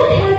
Lord.